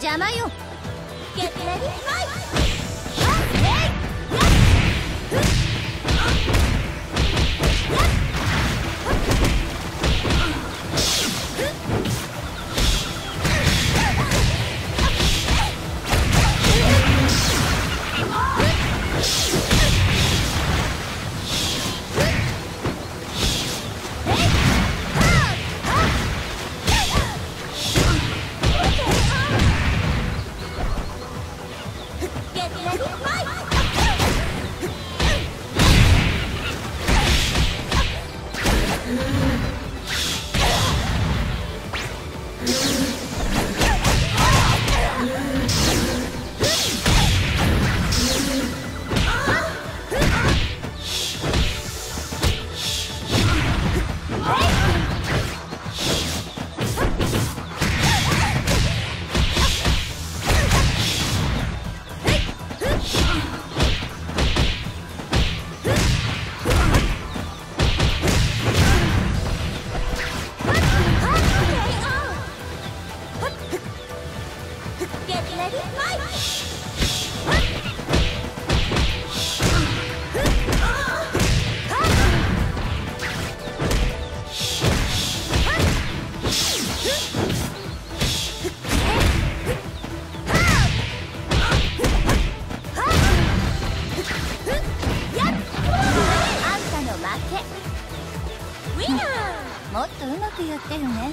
邪魔よ。逆なりまい。Right. もっとうまくやってよね